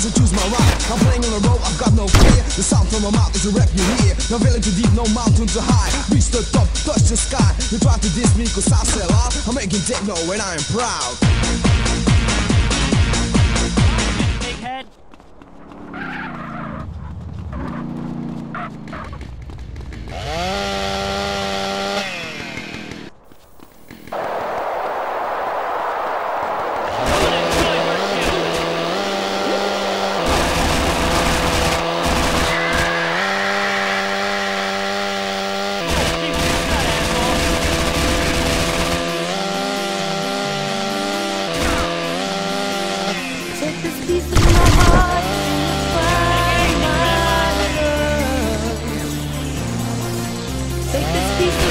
Hang on the rope, I've got no fear. The sound from my mouth is a rap you hear. No valley too deep, no mountain too high. Reach the top, touch the sky. You try to diss me cause I sell out. I'm making techno and I am proud. Take this piece